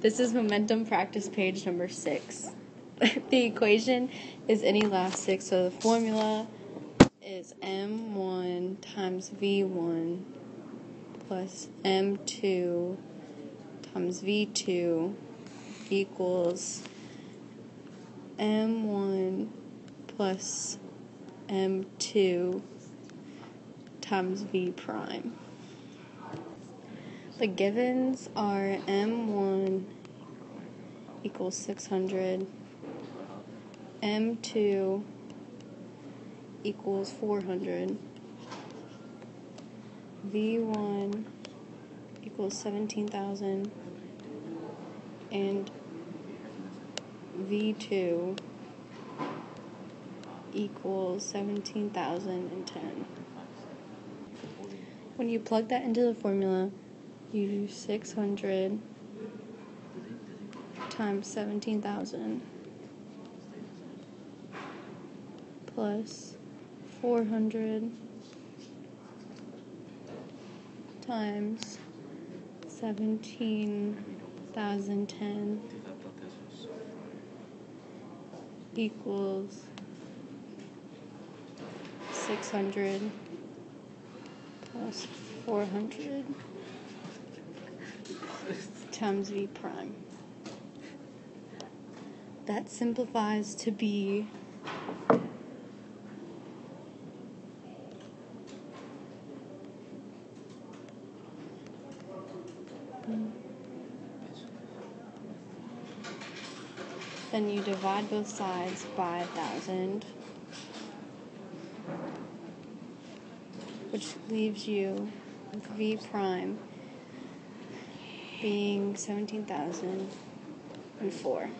This is momentum practice page number six. the equation is inelastic, so the formula is m1 times v1 plus m2 times v2 equals m1 plus m2 times v prime. The givens are M1 equals 600, M2 equals 400, V1 equals 17,000, and V2 equals 17,010. When you plug that into the formula, you do 600 times 17,000 plus 400 times 17,010 equals 600 plus 400 times v prime. That simplifies to be Then you divide both sides by 1,000, which leaves you with v prime being 17,004.